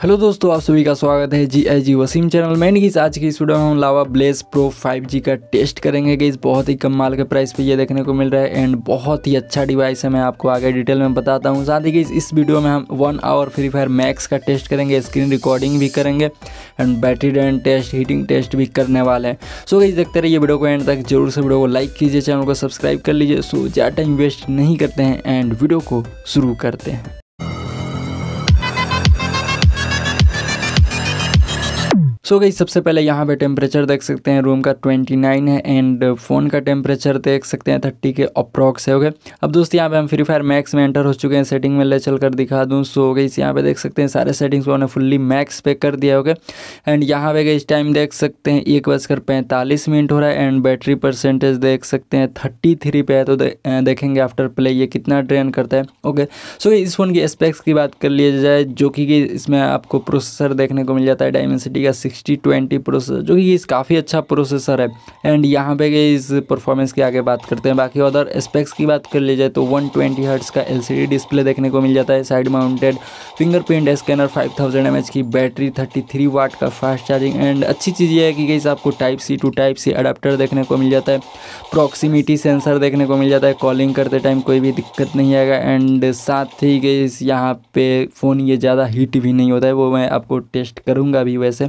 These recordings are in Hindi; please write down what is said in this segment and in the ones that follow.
हेलो दोस्तों, आप सभी का स्वागत है जी आई जी वसीम चैनल में। गीस आज की इस वीडियो में हम लावा ब्लेस प्रो 5G का टेस्ट करेंगे कि इस बहुत ही कम माल के प्राइस पे ये देखने को मिल रहा है एंड बहुत ही अच्छा डिवाइस है। मैं आपको आगे डिटेल में बताता हूँ। साथ ही गीस इस वीडियो में हम one hour free fire max का टेस्ट करेंगे। स्क्रीन रिकॉर्डिंग भी करेंगे and battery run test heating test भी करने वाले हैं। सो गई देखते रहिए वीडियो को एंड तक। ज़रूर से वीडियो को लाइक कीजिए चैनल को सब्सक्राइब कर लीजिए। सो ज़्यादा टाइम वेस्ट नहीं करते हैं एंड वीडियो को शुरू करते हैं। सो गई सबसे पहले यहाँ पे टेम्परेचर देख सकते हैं रूम का 29 है एंड फ़ोन का टेम्परेचर देख सकते हैं 30 के अप्रॉक्स है ओके अब दोस्त यहाँ पे हम फ्री फायर मैक्स में एंटर हो चुके हैं सेटिंग में ले चल कर दिखा दूँ। सो गई यहाँ पे देख सकते हैं सारे सेटिंग्स को फुल्ली मैक्स पे कर दिया ओके एंड यहाँ पे इस टाइम देख सकते हैं एक बजकर पैंतालीस मिनट हो रहा है एंड बैटरी परसेंटेज देख सकते हैं थर्टी थ्री पे है तो दे, देखेंगे आफ्टर प्ले ये कितना ड्रेन करता है ओके सो इस फ़ोन की स्पेक्स की बात कर लिया जाए जो कि इसमें आपको प्रोसेसर देखने को मिल जाता है डायमेंसिटी का सिक्स सिक्सटी ट्वेंटी प्रोसेसर जो कि इस काफ़ी अच्छा प्रोसेसर है। एंड यहाँ पे इस परफॉर्मेंस की आगे बात करते हैं, बाकी अदर स्पेक्स की बात कर ली जाए तो 120 ट्वेंटी हर्ट्स का एलसीडी डिस्प्ले देखने को मिल जाता है side mounted fingerprint scanner 5000 thousand M की बैटरी 33 वाट का फास्ट चार्जिंग एंड अच्छी चीज़ ये है कि गई आपको type C to type C adapter देखने को मिल जाता है प्रॉक्सिमिटी सेंसर देखने को मिल जाता है कॉलिंग करते टाइम कोई भी दिक्कत नहीं आएगा एंड साथ ही गई यहाँ पे फ़ोन ये ज़्यादा हीट भी नहीं होता है, वो मैं आपको टेस्ट करूँगा भी वैसे।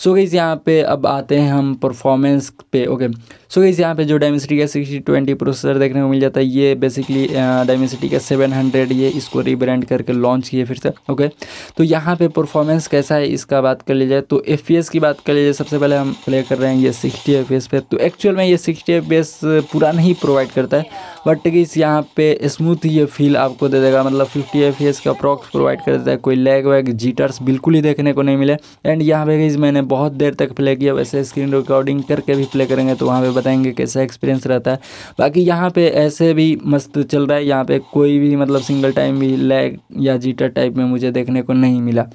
सो गई यहाँ पे अब आते हैं हम परफॉर्मेंस पे ओके सो गई यहाँ पे जो डायमेंसिटी का सिक्सटी ट्वेंटी प्रोसेसर देखने को मिल जाता है, ये बेसिकली डायमेंसिटी का सेवन हंड्रेड ये इसको रीब्रांड करके लॉन्च किए फिर से ओके तो यहाँ पे परफॉर्मेंस कैसा है, इसका बात कर ली जाए तो एफपीएस की बात कर लीजिए सबसे पहले हम प्ले कर रहे हैं ये सिक्सटी एफ़ पे। तो एक्चुअल में ये सिक्सटी एफ़ पूरा नहीं प्रोवाइड करता है बट इस यहाँ पे स्मूथ ये फील आपको दे देगा मतलब फिफ्टी एफ़ का प्रॉक्स प्रोवाइड कर देता है, कोई लैग वैग जीटर्स बिल्कुल ही देखने को नहीं मिले। एंड यहाँ पे मैंने बहुत देर तक प्ले किया। वैसे स्क्रीन रिकॉर्डिंग करके भी प्ले करेंगे तो वहाँ पे बताएँगे कैसा एक्सपीरियंस रहता है। बाकी यहाँ पे ऐसे भी मस्त चल रहा है। यहाँ पे कोई भी मतलब सिंगल टाइम भी लैग या जीटर टाइप में मुझे देखने को नहीं मिला।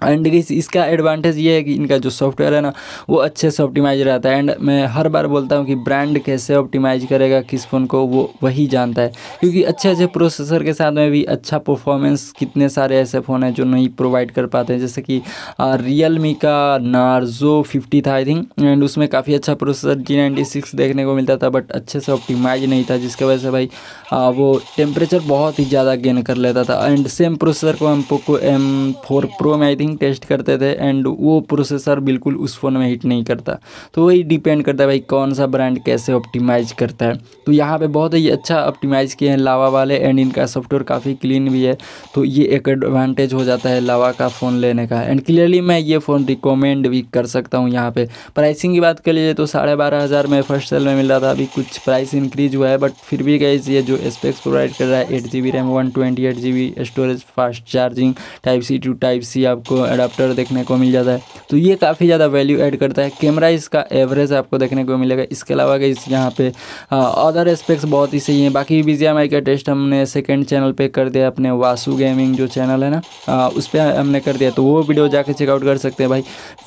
एंड इसका एडवांटेज ये है कि इनका जो सॉफ्टवेयर है ना वो अच्छे से ऑप्टिमाइज रहता है। एंड मैं हर बार बोलता हूँ कि ब्रांड कैसे ऑप्टिमाइज करेगा किस फ़ोन को वो वही जानता है। क्योंकि अच्छे अच्छे प्रोसेसर के साथ में भी अच्छा परफॉर्मेंस कितने सारे ऐसे फ़ोन हैं जो नहीं प्रोवाइड कर पाते हैं। जैसे कि रियल मी का नार्जो फिफ्टी था आई थिंक एंड उसमें काफ़ी अच्छा प्रोसेसर जी नाइन्टी सिक्स देखने को मिलता था बट अच्छे से ऑप्टिमाइज नहीं था जिसकी वजह से भाई आ, वो टेम्परेचर बहुत ही ज़्यादा गेन कर लेता था। एंड सेम प्रोसेसर को हम पोको एम फोर प्रो में आई टेस्ट करते थे एंड वो प्रोसेसर बिल्कुल उस फ़ोन में हिट नहीं करता। तो वही डिपेंड करता है भाई कौन सा ब्रांड कैसे ऑप्टिमाइज करता है। तो यहाँ पे बहुत ही अच्छा ऑप्टिमाइज किए हैं लावा वाले एंड इनका सॉफ्टवेयर काफ़ी क्लीन भी है। तो ये एक एडवांटेज हो जाता है लावा का फ़ोन लेने का। एंड क्लियरली मैं ये फ़ोन रिकमेंड भी कर सकता हूँ यहाँ पे। प्राइसिंग की बात कर लीजिए तो साढ़े बारह हज़ार में फ़र्स्ट सेल में मिल रहा था। अभी कुछ प्राइस इंक्रीज हुआ है बट फिर भी गई ये जो स्पेक्स प्रोवाइड कर रहा है eight G B RAM one twenty eight G B storage fast charging type C to type C आपको अडाप्टर देखने को मिल जाता है। तो ये काफ़ी ज़्यादा वैल्यू ऐड करता है। कैमरा इसका एवरेज आपको देखने को मिलेगा। इसके अलावा इस यहाँ पे अदर एस्पेक्ट्स बहुत ही सही हैं। बाकी बीजीएमआई का टेस्ट हमने सेकेंड चैनल पे कर दिया अपने वासु गेमिंग जो चैनल है ना आ, उस पर हमने कर दिया। तो वो वीडियो जाके चेकआउट कर सकते हैं भाई।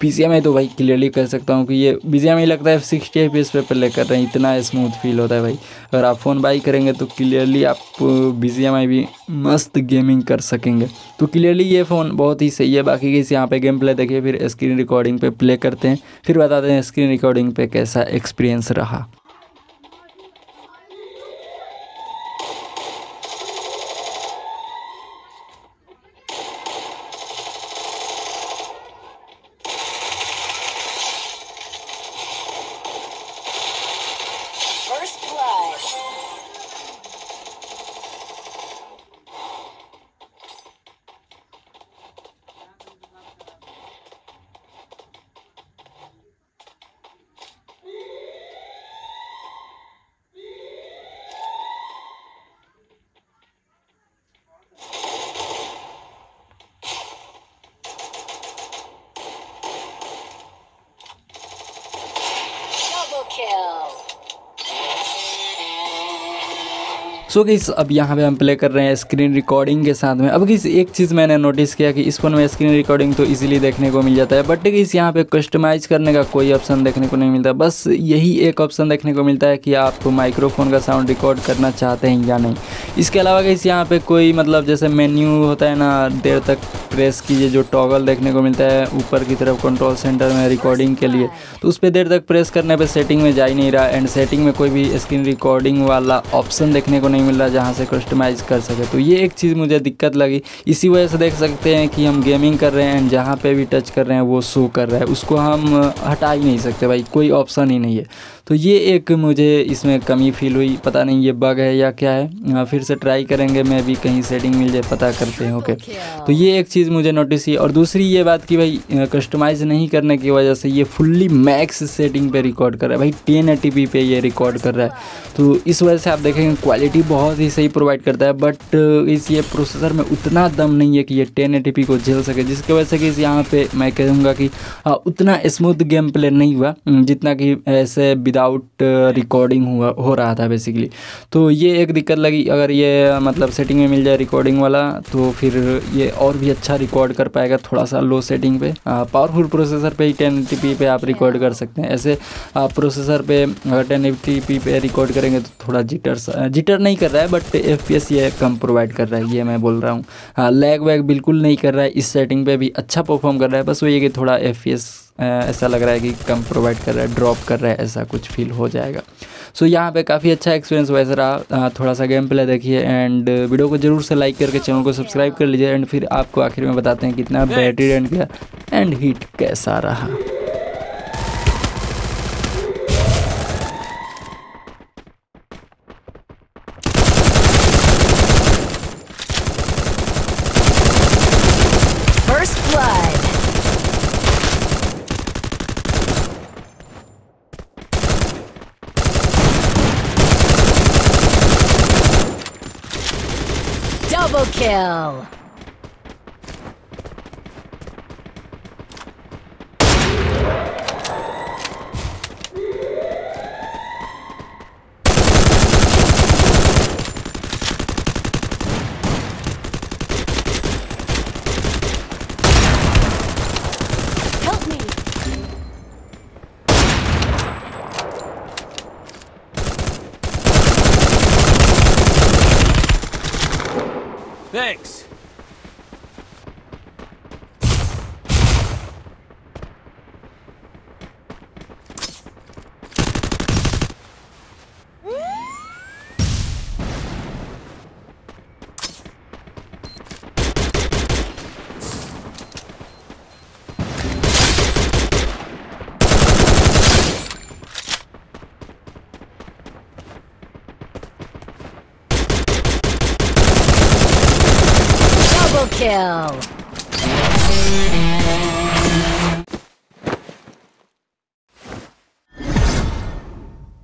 पी तो भाई क्लियरली कर सकता हूँ कि ये बी लगता है सिक्सटी एफ़ पे प्ले कर रहे हैं। इतना स्मूथ फील होता है भाई। अगर आप फ़ोन बाई करेंगे तो क्लियरली आप बीजीएमआई भी मस्त गेमिंग कर सकेंगे। तो क्लियरली ये फ़ोन बहुत ही सही है। बाकी किसी यहाँ पे गेम प्ले देखिए, फिर स्क्रीन रिकॉर्डिंग पे प्ले करते हैं, फिर बताते हैं स्क्रीन रिकॉर्डिंग पे कैसा एक्सपीरियंस रहा। सो गई अब यहाँ पे हम प्ले कर रहे हैं स्क्रीन रिकॉर्डिंग के साथ में। अब किस एक चीज़ मैंने नोटिस किया कि इस फ़ोन में स्क्रीन रिकॉर्डिंग तो ईजिली देखने को मिल जाता है। बट इस यहाँ पे कस्टमाइज़ करने का कोई ऑप्शन देखने को नहीं मिलता। बस यही एक ऑप्शन देखने को मिलता है कि आप माइक्रोफोन का साउंड रिकॉर्ड करना चाहते हैं या नहीं। इसके अलावा इस यहाँ पर कोई मतलब जैसे मेन्यू होता है ना, देर तक प्रेस कीजिए जो टॉगल देखने को मिलता है ऊपर की तरफ़ कंट्रोल सेंटर में रिकॉर्डिंग के लिए। तो उस पर देर तक प्रेस करने पे सेटिंग में जा ही नहीं रहा। एंड सेटिंग में कोई भी स्क्रीन रिकॉर्डिंग वाला ऑप्शन देखने को नहीं मिल रहा जहाँ से कस्टमाइज़ कर सके। तो ये एक चीज़ मुझे दिक्कत लगी। इसी वजह से देख सकते हैं कि हम गेमिंग कर रहे हैं एंड जहाँ पर भी टच कर रहे हैं वो शो कर रहा है। उसको हम हटा ही नहीं सकते भाई। कोई ऑप्शन ही नहीं है। तो ये एक मुझे इसमें कमी फील हुई। पता नहीं ये बग है या क्या है। फिर से ट्राई करेंगे मैं भी कहीं सेटिंग मिल जाए पता करते हैं। ओके तो ये एक चीज़ मुझे नोटिस की और दूसरी ये बात कि भाई कस्टमाइज़ नहीं करने की वजह से ये फुल्ली मैक्स सेटिंग पे रिकॉर्ड कर रहा है। भाई टेन एटी पे ये रिकॉर्ड कर रहा है। तो इस वजह से आप देखेंगे क्वालिटी बहुत ही सही प्रोवाइड करता है। बट इस ये प्रोसेसर में उतना दम नहीं है कि ये टेन को झेल सके, जिसकी वजह से कि यहाँ पे मैं कहूँगा कि उतना स्मूथ गेम प्ले नहीं हुआ जितना कि ऐसे विदाउट रिकॉर्डिंग हुआ, हो रहा था बेसिकली तो ये एक दिक्कत लगी। अगर ये मतलब सेटिंग में मिल जाए रिकॉर्डिंग वाला तो फिर ये और भी अच्छा रिकॉर्ड कर पाएगा थोड़ा सा लो सेटिंग पे। पावरफुल प्रोसेसर पे ही टेन पे आप रिकॉर्ड कर सकते हैं। ऐसे प्रोसेसर पे अगर टेन पे रिकॉर्ड करेंगे तो थोड़ा जिटर जिटर नहीं कर रहा है बट एफपीएस ये कम प्रोवाइड कर रहा है ये मैं बोल रहा हूँ। हाँ लैग वैग बिल्कुल नहीं कर रहा है इस सेटिंग पर भी अच्छा परफॉर्म कर रहा है बस वो ये कि थोड़ा एफपीएस ऐसा लग रहा है कि कम प्रोवाइड कर रहा है ड्रॉप कर रहा है ऐसा कुछ फील हो जाएगा। सो so, यहाँ पे काफ़ी अच्छा एक्सपीरियंस वैसे रहा थोड़ा सा गेम प्ले देखिए एंड वीडियो को ज़रूर से लाइक करके चैनल को सब्सक्राइब कर लीजिए एंड फिर आपको आखिर में बताते हैं कितना बैटरी रन किया एंड हीट कैसा रहा। Double kill! Thanks. Kill.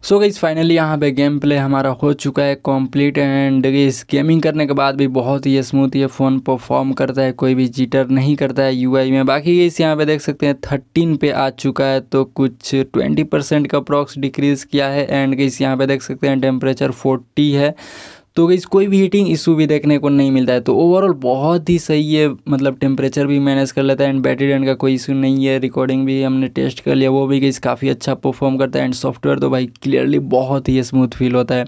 सो गई फाइनली यहाँ पे गेम प्ले हमारा हो चुका है कंप्लीट एंड इस गेमिंग करने के बाद भी बहुत ही स्मूथ ये फ़ोन परफॉर्म करता है, कोई भी जीटर नहीं करता है यूआई में। बाकी इस यहाँ पे देख सकते हैं थर्टीन पे आ चुका है तो कुछ ट्वेंटी परसेंट का अप्रॉक्स डिक्रीज़ किया है। एंड इस यहाँ पे देख सकते हैं टेम्परेचर फोर्टी है। तो गई, कोई भी हीटिंग इशू भी देखने को नहीं मिलता है। तो ओवरऑल बहुत ही सही है मतलब टेम्परेचर भी मैनेज कर लेता है एंड बैटरी रन का कोई इशू नहीं है। रिकॉर्डिंग भी हमने टेस्ट कर लिया, वो भी गई, काफ़ी अच्छा परफॉर्म करता है एंड सॉफ्टवेयर तो भाई क्लियरली बहुत ही स्मूथ फील होता है।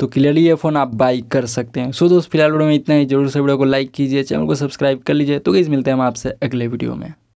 तो क्लियरली ये फ़ोन आप बाई कर सकते हैं। सो दोस्त, फ़िलहाल वीडियो में इतना ही। ज़रूर से वीडियो को लाइक कीजिए, चैनल को सब्सक्राइब कर लीजिए। तो गई, मिलते हैं हम आपसे अगले वीडियो में।